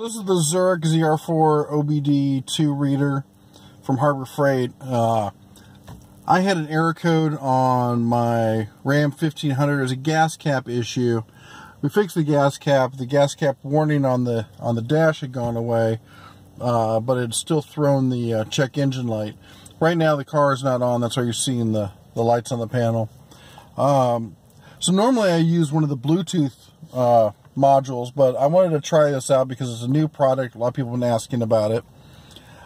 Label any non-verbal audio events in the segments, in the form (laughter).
This is the Zurich ZR4 OBD2 reader from Harbor Freight. Uh, I had an error code on my Ram 1500. There's a gas cap issue. We fixed the gas cap. The gas cap warning on the on the dash had gone away, uh, but it had still thrown the uh, check engine light. Right now the car is not on. That's why you're seeing the, the lights on the panel. Um, so normally I use one of the Bluetooth uh, modules, but I wanted to try this out because it's a new product. A lot of people have been asking about it.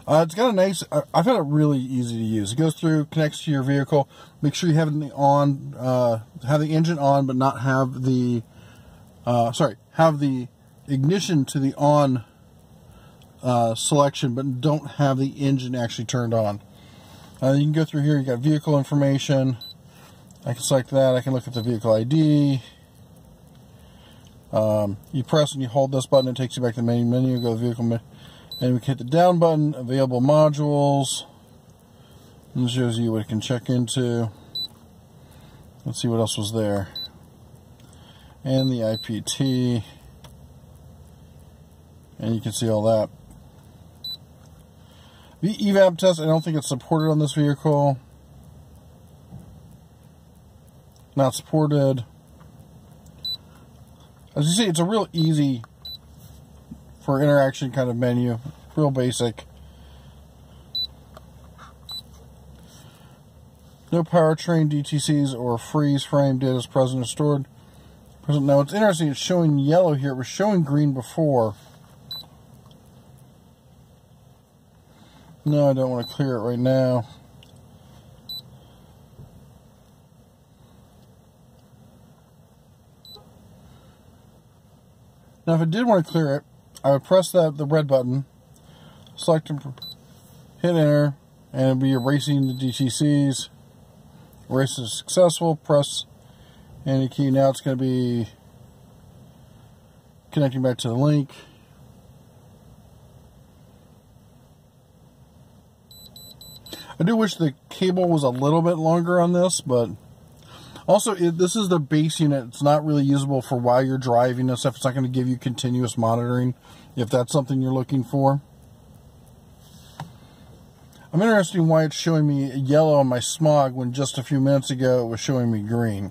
Uh, it's got a nice, I found it really easy to use. It goes through, connects to your vehicle. Make sure you have the on, uh, have the engine on, but not have the, uh, sorry, have the ignition to the on uh, selection, but don't have the engine actually turned on. Uh, you can go through here, you got vehicle information. I can select that. I can look at the vehicle ID. Um, you press and you hold this button, it takes you back to the main menu. Go to the vehicle menu and we hit the down button, available modules. And shows you what it can check into. Let's see what else was there. And the IPT. And you can see all that. The evap test, I don't think it's supported on this vehicle. Not supported. As you see, it's a real easy for interaction kind of menu. Real basic. No powertrain DTCs or freeze frame data is present or stored. Present. Now it's interesting, it's showing yellow here. It was showing green before. No, I don't want to clear it right now. Now if I did want to clear it, I would press that the red button, select and hit enter, and it'll be erasing the DTCs. Erase is successful. Press any key. Now it's going to be connecting back to the link. I do wish the cable was a little bit longer on this, but also, it, this is the base unit. It's not really usable for while you're driving and stuff. It's not going to give you continuous monitoring if that's something you're looking for. I'm interested in why it's showing me yellow on my smog when just a few minutes ago it was showing me green.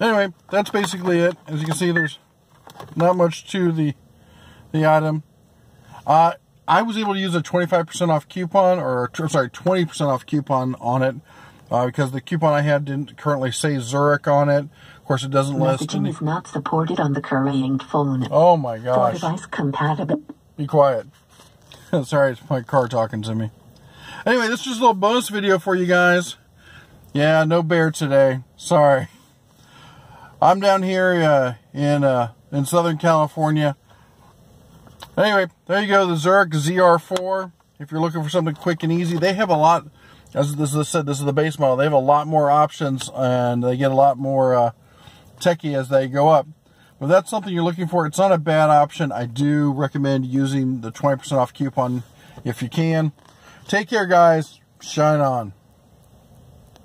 Anyway, that's basically it. As you can see, there's not much to the the item. Uh, I was able to use a 25% off coupon, or I'm sorry, 20% off coupon on it, uh, because the coupon I had didn't currently say Zurich on it. Of course, it doesn't list. Messaging is not supported on the current phone. Oh my gosh. For device compatible. Be quiet. (laughs) sorry, it's my car talking to me. Anyway, this is just a little bonus video for you guys. Yeah, no bear today. Sorry. I'm down here uh, in uh, in Southern California. Anyway, there you go, the Zurich ZR4. If you're looking for something quick and easy, they have a lot. As this is said, this is the base model. They have a lot more options, and they get a lot more uh, techy as they go up. But that's something you're looking for, it's not a bad option. I do recommend using the 20% off coupon if you can. Take care, guys. Shine on.